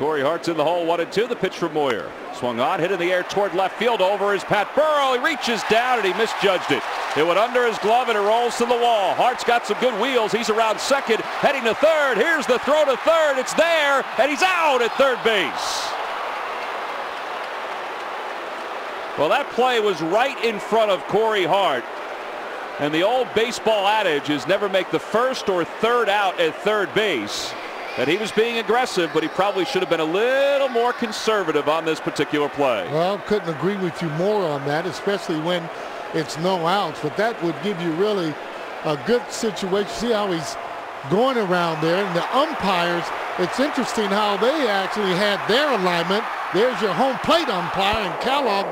Corey Hart's in the hole, one and two. The pitch from Moyer. Swung on, hit in the air toward left field. Over is Pat Burrell. He reaches down and he misjudged it. It went under his glove and it rolls to the wall. Hart's got some good wheels. He's around second, heading to third. Here's the throw to third. It's there, and he's out at third base. Well, that play was right in front of Corey Hart. And the old baseball adage is never make the first or third out at third base. That he was being aggressive, but he probably should have been a little more conservative on this particular play. Well, couldn't agree with you more on that, especially when it's no outs. But that would give you really a good situation. See how he's going around there. And the umpires, it's interesting how they actually had their alignment. There's your home plate umpire, and Kellogg